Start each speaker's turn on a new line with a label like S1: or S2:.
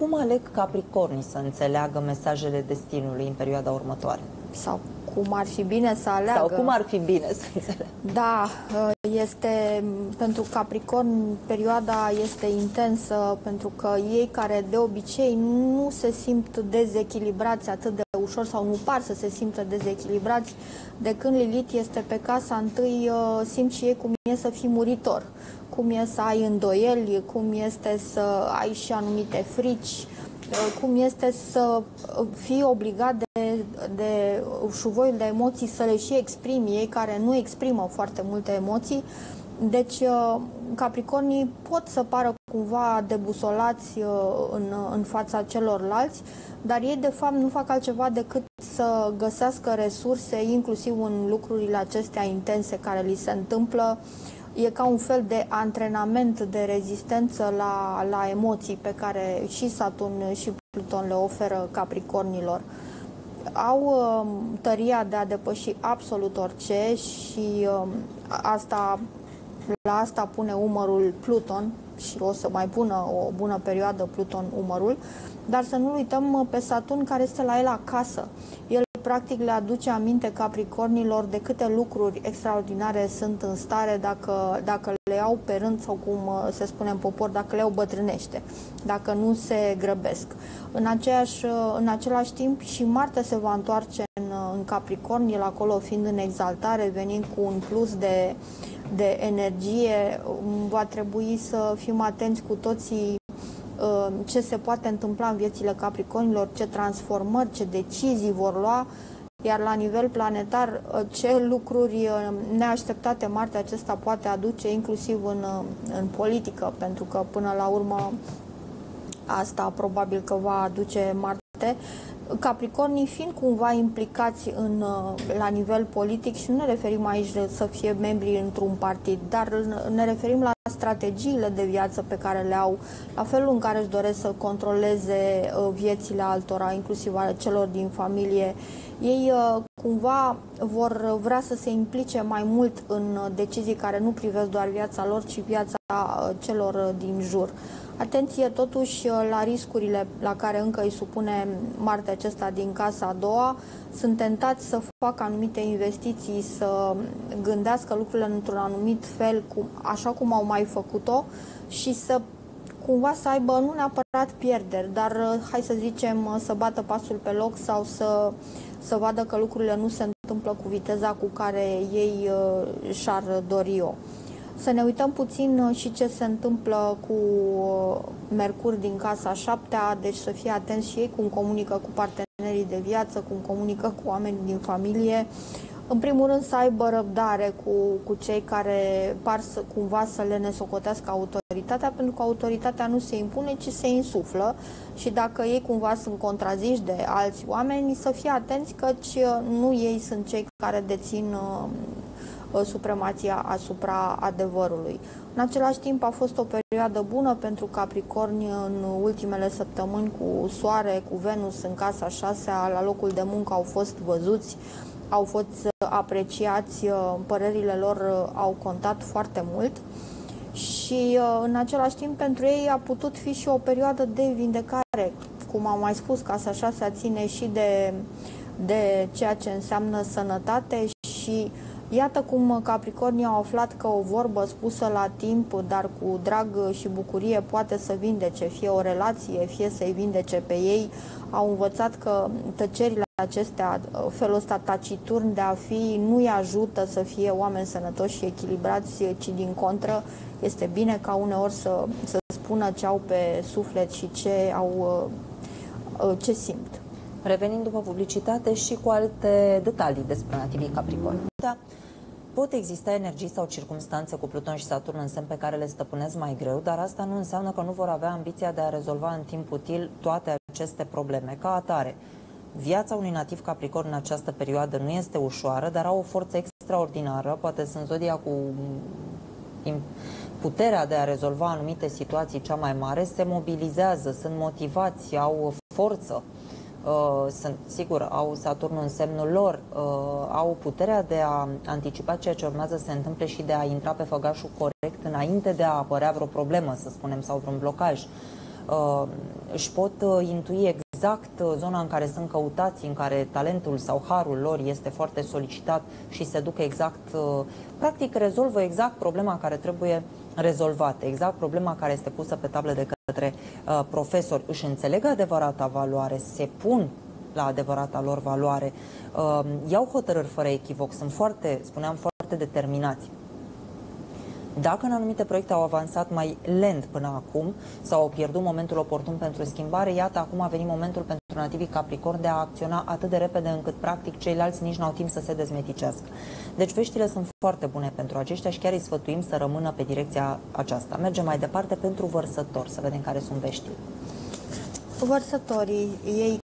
S1: cum aleg Capricornii să înțeleagă mesajele destinului în perioada următoare?
S2: Sau cum ar fi bine să aleagă.
S1: Sau cum ar fi bine să înțeleagă.
S2: Da, este pentru Capricorn perioada este intensă pentru că ei care de obicei nu se simt dezechilibrați atât de ușor sau nu par să se simtă dezechilibrați, de când Lilith este pe casa întâi, uh, simt și ei cum e să fii muritor, cum e să ai îndoieli, cum este să ai și anumite frici, uh, cum este să fii obligat de, de șuvoiul de emoții să le și exprimi, ei care nu exprimă foarte multe emoții, deci, uh, capricornii pot să pară cumva debusolați uh, în, în fața celorlalți, dar ei, de fapt, nu fac altceva decât să găsească resurse, inclusiv în lucrurile acestea intense care li se întâmplă. E ca un fel de antrenament de rezistență la, la emoții pe care și Saturn și Pluton le oferă capricornilor au uh, tăria de a depăși absolut orice și uh, asta la asta pune umărul Pluton și o să mai pună o bună perioadă Pluton umărul, dar să nu uităm pe Saturn care este la el acasă. El practic le aduce aminte capricornilor de câte lucruri extraordinare sunt în stare dacă, dacă le iau pe rând sau cum uh, se spune în popor, dacă le iau bătrânește, dacă nu se grăbesc. În, aceeași, uh, în același timp și Marte se va întoarce în, uh, în Capricorn, el acolo fiind în exaltare, venind cu un plus de, de energie, um, va trebui să fim atenți cu toții uh, ce se poate întâmpla în viețile capricornilor, ce transformări, ce decizii vor lua, iar la nivel planetar, uh, ce lucruri uh, neașteptate Marte acesta poate aduce, inclusiv în, în politică, pentru că până la urmă asta probabil că va aduce Marte Capricornii fiind cumva implicați în, uh, la nivel politic și nu ne referim aici să fie membri într-un partid, dar ne referim la strategiile de viață pe care le au, la felul în care își doresc să controleze uh, viețile altora, inclusiv ale celor din familie. Ei uh, cumva vor vrea să se implice mai mult în decizii care nu privesc doar viața lor, ci viața celor din jur. Atenție totuși la riscurile la care încă îi supune Marte acesta din casa a doua. Sunt tentați să facă anumite investiții, să gândească lucrurile într-un anumit fel, cum, așa cum au mai făcut-o și să cumva să aibă nu neapărat pierderi, dar hai să zicem să bată pasul pe loc sau să, să vadă că lucrurile nu se întâmplă cu viteza cu care ei uh, și-ar dori-o. Să ne uităm puțin uh, și ce se întâmplă cu uh, Mercur din casa șaptea, deci să fie atenți și ei cum comunică cu partenerii de viață, cum comunică cu oamenii din familie. În primul rând să aibă răbdare cu, cu cei care par să, cumva să le nesocotească autoritatea, pentru că autoritatea nu se impune, ci se insuflă și dacă ei cumva sunt contraziși de alți oameni, să fie atenți căci uh, nu ei sunt cei care dețin Uh, supremația asupra adevărului. În același timp a fost o perioadă bună pentru Capricorni în ultimele săptămâni cu Soare, cu Venus în casa 6 la locul de muncă au fost văzuți, au fost apreciați, uh, părerile lor uh, au contat foarte mult și în același timp pentru ei a putut fi și o perioadă de vindecare. Cum am mai spus, casa 6 ține și de, de ceea ce înseamnă sănătate și Iată cum Capricornii au aflat că o vorbă spusă la timp, dar cu drag și bucurie, poate să vindece fie o relație, fie să-i vindece pe ei. Au învățat că tăcerile acestea, felul ăsta taciturn de a fi, nu îi ajută să fie oameni sănătoși și echilibrați, ci din contră este bine ca uneori să, să spună ce au pe suflet și ce au ce simt.
S1: Revenind după publicitate și cu alte detalii despre nativii Capricorn. Da. Pot exista energii sau circunstanțe cu Pluton și Saturn în semn pe care le stăpânesc mai greu, dar asta nu înseamnă că nu vor avea ambiția de a rezolva în timp util toate aceste probleme. Ca atare, viața unui nativ Capricorn în această perioadă nu este ușoară, dar au o forță extraordinară, poate sunt zodia cu puterea de a rezolva anumite situații cea mai mare, se mobilizează, sunt motivați, au forță uh, sunt, sigur, au Saturnul în semnul lor, uh, au puterea de a anticipa ceea ce urmează să se întâmple și de a intra pe făgașul corect înainte de a apărea vreo problemă, să spunem, sau vreun blocaj. uh, își pot uh, intui exact uh, zona în care sunt căutați, în care talentul sau harul lor este foarte solicitat și se ducă exact, uh, practic rezolvă exact problema care trebuie rezolvată, exact problema care este pusă pe tablă de către uh, profesori, își înțeleg adevărata valoare, se pun la adevărata lor valoare, uh, iau hotărâri fără echivoc, sunt foarte, spuneam, foarte determinați. Dacă în anumite proiecte au avansat mai lent până acum sau au pierdut momentul oportun pentru schimbare, iată, acum a venit momentul pentru nativii Capricorn de a acționa atât de repede încât, practic, ceilalți nici n-au timp să se dezmeticească. Deci veștile sunt foarte bune pentru aceștia și chiar îi sfătuim să rămână pe direcția aceasta. Mergem mai departe pentru vărsători, să vedem care sunt veștile.
S2: Vărsătorii, ei